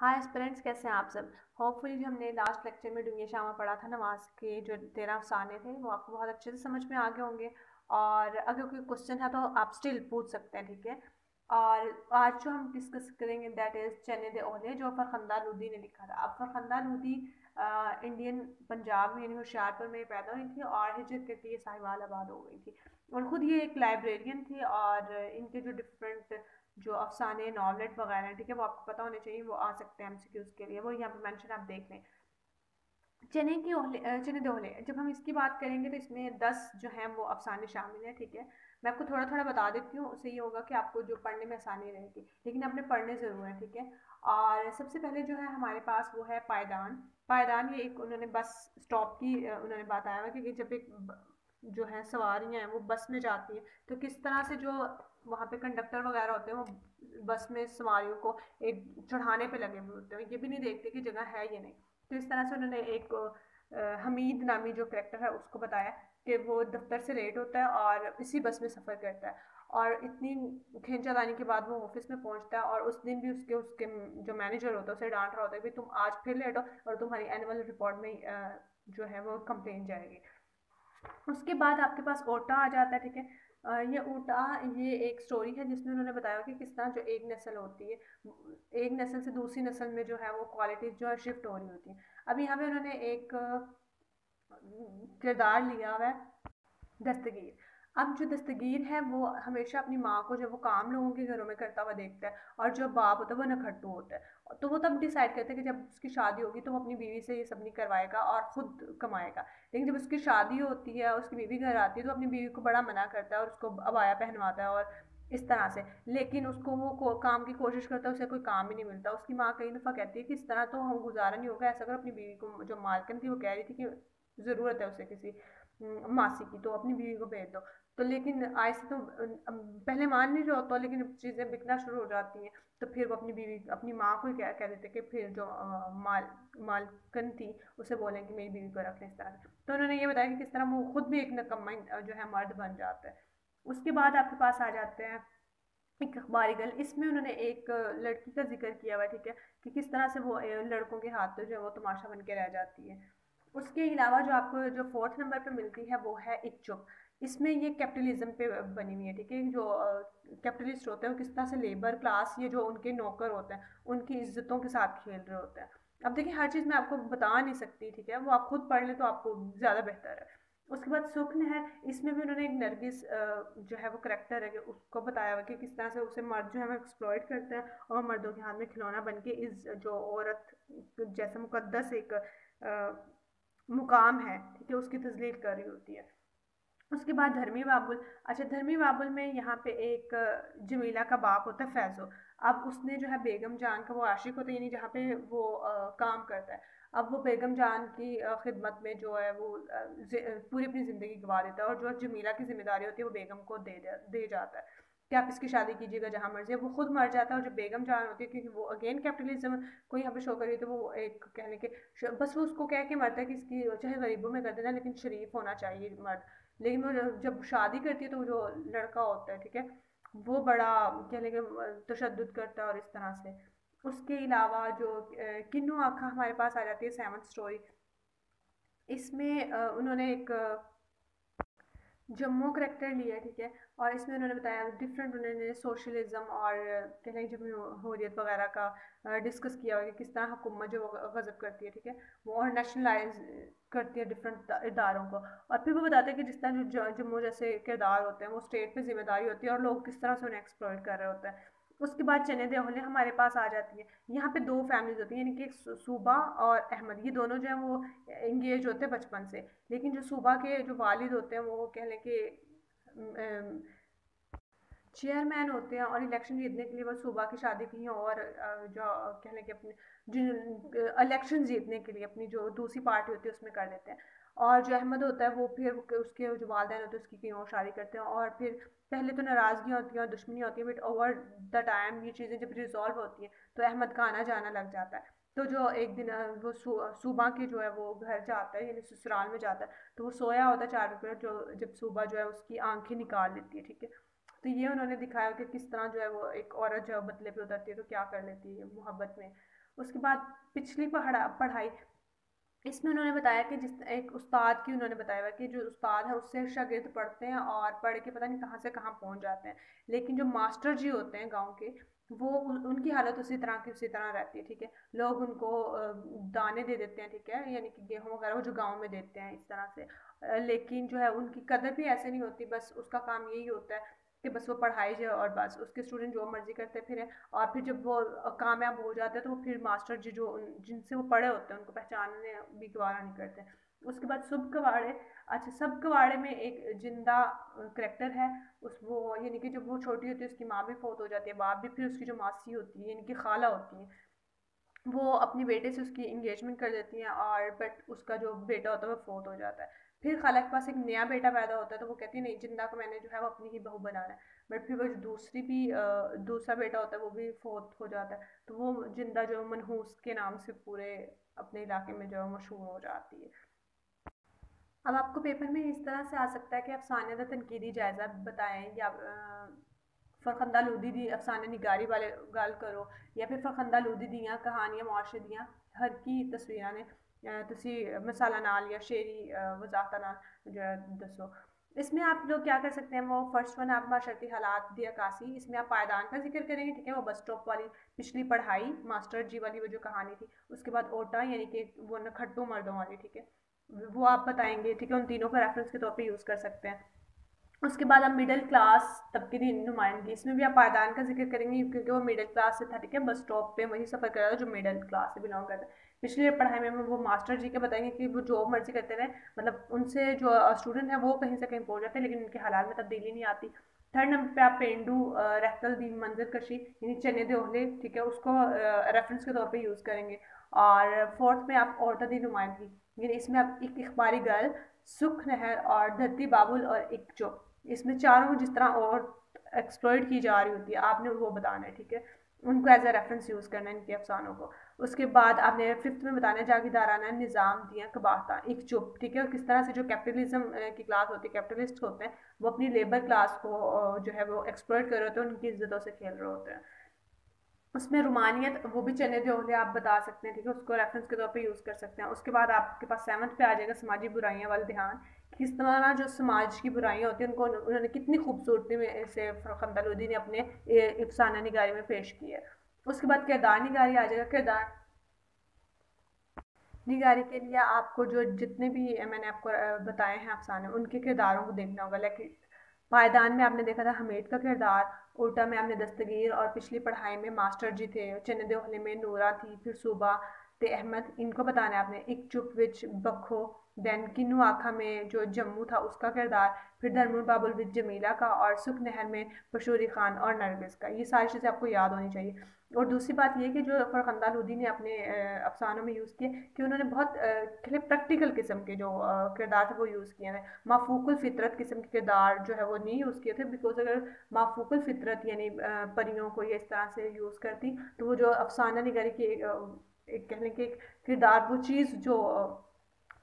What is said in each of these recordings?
हाय aspirants कैसे हैं आप सब? होपफुली जो हमने लास्ट लेक्चर में डूँगे शामा पढ़ा था नमाज़ के जो तेरह अफसाने थे, वो आपको बहुत अच्छे से समझ में आ गए होंगे। और अगर कोई क्वेश्चन है तो आप स्टिल पूछ सकते हैं, ठीक है? और आज जो हम डिस्कस करेंगे दैट इज़ चने दे ओले जो फरखंदा लूदी ने लिखा था। अब फरखंदा लूदी इंडियन पंजाब यानी होशियारपुर में पैदा हुई थी और हिजरत करके ये साहिवाल आबाद हो गई थी। और ख़ुद ये एक लाइब्रेरियन थी और इनके जो डिफरेंट जो अफसाने, नॉवलेट वगैरह, ठीक है, वो आपको पता होने चाहिए, वो आ सकते हैं एम के लिए। वो यहाँ पे मेंशन आप देख लें। चने की ओहले चने दे ओहले। जब हम इसकी बात करेंगे तो इसमें दस जो हैं, वो अफसाने शामिल हैं, ठीक है। मैं आपको थोड़ा थोड़ा बता देती हूँ, उससे ये होगा कि आपको जो पढ़ने में आसानी रहेगी। लेकिन आपने पढ़ने ज़रूर हैं, ठीक है। और सबसे पहले जो है, हमारे पास वो है पायदान। पायदान ये एक उन्होंने बस स्टॉप की उन्होंने बताया हुआ कि जब एक जो है, सवारियाँ हैं, वो बस में जाती हैं। तो किस तरह से जो वहाँ पे कंडक्टर वगैरह होते हैं, वो बस में सवारियों को एक चढ़ाने पे लगे हुए होते हैं? ये भी नहीं देखते कि जगह है या नहीं। तो इस तरह से उन्होंने एक हमीद नामी जो करेक्टर है, उसको बताया कि वो दफ्तर से लेट होता है और इसी बस में सफ़र करता है। और इतनी खींचा लाने के बाद वो ऑफ़िस में पहुँचता है और उस दिन भी उसके उसके जो मैनेजर होता है, उसे डांट रहा होता है कि तुम आज फिर लेट हो और तुम्हारी एनुअल रिपोर्ट में जो है वो कंप्लेन जाएगी। उसके बाद आपके पास ओटा आ जाता है, ठीक है? ये ऊटा ये एक स्टोरी है जिसमें उन्होंने बताया कि किस तरह जो एक नस्ल होती है, एक नस्ल से दूसरी नस्ल में जो है वो क्वालिटीज़ जो है शिफ्ट हो रही होती है। अभी यहाँ पे उन्होंने एक किरदार लिया हुआ है, दस्तगीर। अब जो दस्तगीर है वो हमेशा अपनी माँ को जब वो काम लोगों के घरों में करता हुआ देखता है और जो बाप होता है वो नखट्टू होता है। तो वो तब डिसाइड करते हैं कि जब उसकी शादी होगी तो वो अपनी बीवी से ये सब नहीं करवाएगा और ख़ुद कमाएगा। लेकिन जब उसकी शादी होती है उसकी बीवी घर आती है तो अपनी बीवी को बड़ा मना करता है और उसको अबाया पहनवाता है और इस तरह से। लेकिन उसको वो को, काम की कोशिश करता है उसे कोई काम ही नहीं मिलता। उसकी माँ कई दफ़ा कहती है कि इस तरह तो हम गुजारा नहीं होगा ऐसा करो अपनी बीवी को जो मालकन थी वो कह रही थी कि ज़रूरत है उसे किसी मासी की तो अपनी बीवी को भेज दो। तो लेकिन आहिस्ता तो पहले मान नहीं रहा होता, लेकिन चीज़ें बिकना शुरू हो जाती हैं तो फिर वो अपनी बीवी, अपनी माँ को ही कह कह देते कि फिर जो माल, मालकन थी, उसे बोलें कि मेरी बीवी को रख लें इस तरह तो उन्होंने ये बताया कि किस तरह वो खुद भी एक नकम्मा जो है, मर्द बन जाता है। उसके बाद आपके पास आ जाते हैं एक अखबारी गल। इसमें उन्होंने एक लड़की का ज़िक्र किया हुआ ठीक है, कि किस तरह से वो लड़कों के हाथ जो है, वो तमाशा बन के रह जाती है। उसके अलावा जो आपको जो फोर्थ नंबर पे मिलती है, वो है इच्छुक इसमें ये कैपिटलिज्म पे बनी हुई है, ठीक है? जो कैपिटलिस्ट होते हैं, वो किस तरह से लेबर क्लास ये जो उनके नौकर होते हैं, उनकी इज्जतों के साथ खेल रहे होते हैं। अब देखिए, हर चीज़ मैं आपको बता नहीं सकती, ठीक है? वो आप खुद पढ़ लें तो आपको ज़्यादा बेहतर है। उसके बाद सुखन है, इसमें भी उन्होंने एक नरगिस जो है वो करेक्टर है उसको बताया हुआ कि किस तरह से उसे मर्द जो है वो एक्सप्लॉयट करते हैं और मर्दों के हाथ में खिलौना बन के इस जो औरत जैसे मुकदस एक मुकाम है ठीक है उसकी तजलील कर रही होती है। उसके बाद धर्मी बाबुल अच्छा धर्मी बाबुल में यहाँ पे एक जमीला का बाप होता है फैज़ो। अब उसने जो है बेगम जान का वो आशिक होता है यानी जहाँ पे वो आ, काम करता है। अब वो बेगम जान की खिदमत में जो है वो पूरी अपनी ज़िंदगी गवा देता है और जो जमीला की ज़िम्मेदारी होती है वो बेगम को दे दे जाता है। कि आप इसकी शादी कीजिएगा जहाँ मर्ज़ी वो खुद मर जाता है और जो बेगम जान होती है, क्योंकि वो अगेन कैपिटलिज्म को यहाँ पे शो करी तो वो एक कहने के बस वो उसको कह के मरता है कि इसकी, चाहे गरीबों में कर देना लेकिन शरीफ होना चाहिए मर्द। लेकिन वो जब शादी करती है तो जो लड़का होता है, ठीक है, वो बड़ा कहने के तशद करता है और इस तरह से। उसके अलावा जो किन्नू आखा हमारे पास आ जाती है सेवन स्टोरी इसमें उन्होंने एक जम्मू करेक्टर लिया, ठीक है? और इसमें उन्होंने बताया डिफरेंट उन्होंने सोशलिज्म और कहने जमहूरियत वगैरह का डिस्कस किया हुआ कि किस तरह हुकूमत जो गज़ब करती है, ठीक है? वो और नेशनलाइज करती है डिफरेंट इदारों को। और फिर वो बताते हैं कि जिस तरह जो जम्मू जैसे किरदार होते हैं, वो स्टेट पे ज़िम्मेदारी होती है और लोग किस तरह से उन्हें एक्सप्लोर कर रहे होते हैं। उसके बाद चने देहले हमारे पास आ जाती है। यहाँ पे दो फैमिलीज़ होती हैं यानी कि एक सूबा और अहमद। ये दोनों जो है वो इंगेज होते हैं बचपन से। लेकिन जो सूबा के जो वालिद होते हैं वो कह लें कि चेयरमैन होते हैं और इलेक्शन जीतने के लिए वो सूबा की शादी कहीं और जो, कह लें कि अपने इलेक्शन जीतने के लिए अपनी जो दूसरी पार्टी होती है उसमें कर देते हैं। और जो अहमद होता है वो फिर उसके जो वालदे होते हैं, उसकी कहीं और शादी करते हैं और फिर पहले तो नाराज़गी होती है और दुश्मनी होती है बट ओवर द टाइम ये चीज़ें जब रिजॉल्व होती हैं तो अहमद का आना जाना लग जाता है। तो जो एक दिन वो सुबह के जो है वो घर जाता है, यानी ससुराल में जाता है तो वो सोया होता है चार रुपये जो, जब सुबह जो है उसकी आँखें निकाल लेती है, ठीक है? तो ये उन्होंने दिखाया कि किस तरह जो है वो एक औरत जो है बदले पे उतरती है तो क्या कर लेती है मोहब्बत में। उसके बाद पिछली पढ़ा पढ़ाई इसमें उन्होंने बताया कि जिस एक उस्ताद की उन्होंने बताया हुआ कि जो उस्ताद है उससे शागिर्द पढ़ते हैं और पढ़ के पता नहीं कहाँ से कहाँ पहुँच जाते हैं। लेकिन जो मास्टर जी होते हैं गाँव के, वो उनकी हालत उसी तरह की उसी तरह रहती है, ठीक है? लोग उनको दाने दे देते हैं, ठीक है? यानी कि गेहूँ वगैरह वो जो गाँव में देते हैं इस तरह से। लेकिन जो है उनकी कदर भी ऐसे नहीं होती, बस उसका काम यही होता है कि बस वो पढ़ाई जाए और बस उसके स्टूडेंट जो मर्ज़ी करते फिर और फिर जब वो कामयाब हो जाते हैं तो वो फिर मास्टर जी जो जिनसे वो पढ़े होते हैं उनको पहचानने भी गवारा नहीं करते। उसके बाद सुब कवाड़े अच्छा सब कवाड़े में एक ज़िंदा करेक्टर है। उस वो, यानी कि जब वो छोटी होती है उसकी माँ भी फोत हो जाती है, बाप भी, फिर उसकी जो मासी होती है, यानी कि खाला होती है, वो अपनी बेटे से उसकी इंगेजमेंट कर देती हैं और बट उसका जो बेटा होता है वो फोत हो जाता है। फिर खाला के पास एक नया बेटा पैदा होता है तो वो कहती है, नहीं, ज़िंदा को मैंने जो है वो अपनी ही बहू बनाना है। बट फिर वो जो दूसरी भी दूसरा बेटा होता है, वो भी फोत हो जाता है। तो वो ज़िंदा जो मनहूस के नाम से पूरे अपने इलाके में जो है मशहूर हो जाती है। अब आपको पेपर में इस तरह से आ सकता है कि अफसाने तनकीदी जायज़ा बताएँ, या फरखंदा लूदी दी अफसाने निगारी वाले गल करो, या फिर फरखंदा लूदी दियाँ कहानियाँ, मुआशे दियाँ, हर की तस्वीर ਤੁਸੀਂ मसाला नाल या शेरी वजाहत नाल जो दसो इसमें आप लोग क्या कर सकते हैं, वो फ़र्स्ट वन आप माशरती हालात दी अक्सी इसमें आप पायदान का ज़िक्र करेंगे, ठीक है, वो बस स्टॉप वाली पिछली पढ़ाई, मास्टर जी वाली वो जो कहानी थी, उसके बाद ओटा, यानी कि वो नखट्टू मर्दों वाली, ठीक है, वो आप बताएँगे, ठीक है, उन तीनों का रेफरेंस के तौर पर यूज़ कर सकते हैं। उसके बाद आप मिडिल क्लास तबके की नुमाइंदगी, इसमें भी आप पायदान का ज़िक्र करेंगे, क्योंकि वो मिडिल क्लास से था, ठीक है, बस स्टॉप पे वही सफ़र कर रहा था, जो मिडिल क्लास से बिलोंग करता है पिछली पढ़ाई में वो मास्टर जी के बताएँगे कि वो जो मर्ज़ी करते रहे मतलब उनसे जो स्टूडेंट है वो कहीं से कहीं पहुँच जाते हैं, लेकिन उनके हालात में तब्दीली नहीं आती। थर्ड नंबर पे आप पेंडू रहतल दी मंजर कशी, यानी चने दे ओहले ठीक है, उसको रेफरेंस के तौर पे यूज़ करेंगे। और फोर्थ में आप औरत दी नुमाइंदगी, यानी इसमें आप एक इखबारी गर्ल सुख नहर और धरती बाबुल और एक जो, इसमें चारों जिस तरह और एक्सप्लोइड की जा रही होती है, आपने वो बताना है, ठीक है? उनको एज ए रेफरेंस यूज़ करना है इनके अफसानों को। उसके बाद आपने फिफ्थ में बताना जागीदाराना निज़ाम दिया, कबाता, एक चुप, ठीक है? और किस तरह से जो कैपिटलिज्म की क्लास होती है कैपिटलिस्ट होते हैं, वो अपनी लेबर क्लास को जो है वो एक्सप्लोर कर रहे होते हैं, उनकी इज्जतों से खेल रहे होते हैं। उसमें रुमानियत, वो भी चने जोहले आप बता सकते हैं, ठीक है? उसको रेफरेंस के तौर पे यूज़ कर सकते हैं। उसके बाद आपके पास सेवन्थ पे आ जाएगा, समाजी बुराइयाँ वाले ध्यान। किस तरह जो समाज की बुराइयाँ होती हैं, उनको, उन्होंने कितनी खूबसूरती में से खंदालुद्दी ने अपने अफसाना निगारी में पेश की है। उसके बाद किरदार निगारी आ जाएगा, किरदार निगारी के लिए आपको जो जितने भी मैंने आपको बताए हैं अफसाने उनके किरदारों को देखना होगा। लेकिन पायदान में आपने देखा था हमेद का किरदार उल्टा में आपने दस्तगीर और पिछली पढ़ाई में मास्टर जी थे चन्न दोहले में नूरा थी, फिर सुबह ते अहमद, इनको बताना आपने, एक चुप विच बखो दैन किन्नू आखा में जो जम्मू था, उसका किरदार फिर धर्मुल बाबुल विद जमीला का और सुख नहर में पशूरी खान और नरगिस का। ये सारी चीज़ें आपको याद होनी चाहिए। और दूसरी बात ये कि जो फ़रखंदा लूदी ने अपने अफसानों में यूज़ किए कि उन्होंने बहुत प्रैक्टिकल किस्म के जो किरदार थे वो यूज़ किए हैं। माफूकुल फितरत किस्म के किरदार जो है वो नहीं यूज़ किए थे बिकॉज़ अगर माफूकुल फितरत यानी परियों को ये इस तरह से यूज़ करती तो वो जो अफसाना निगरी की एक कहने के किरदार, वो चीज़ जो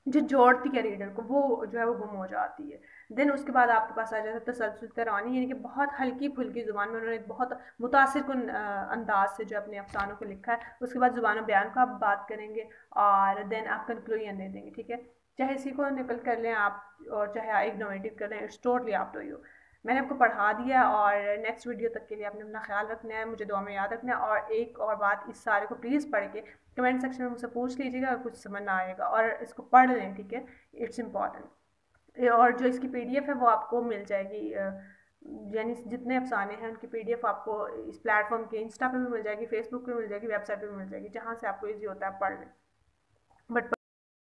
जो जोड़ती है रीडर को, वो जो है वो गुम हो जाती है। देन उसके बाद आपके पास आ जाता है तसलसल तरानी, यानी कि बहुत हल्की फुल्की ज़ुबान में उन्होंने बहुत मुतासर कन अंदाज से जो अपने अफसानों को लिखा है। उसके बाद ज़ुबान बयान को आप बात करेंगे और देन आप कंक्लूजन दे देंगे, ठीक है? चाहे इसी को निकल कर लें आप और चाहे इग्नोवेटिव कर लें it's totally up to you मैंने आपको पढ़ा दिया और नेक्स्ट वीडियो तक के लिए आपने अपना ख्याल रखना है, मुझे दुआ में याद रखना है और एक और बात इस सारे को प्लीज़ पढ़ के कमेंट सेक्शन में मुझसे पूछ लीजिएगा, अगर कुछ समझ ना आएगा और इसको पढ़ लें, ठीक है? इट्स इंपॉर्टेंट और जो इसकी पीडीएफ है वो आपको मिल जाएगी यानी जितने अफसाने हैं उनकी पीडीएफ आपको इस प्लेटफॉर्म के इंस्टा पे भी मिल जाएगी फेसबुक पे मिल जाएगी वेबसाइट पे भी मिल जाएगी, जहाँ से आपको ईजी होता है पढ़ लें। बट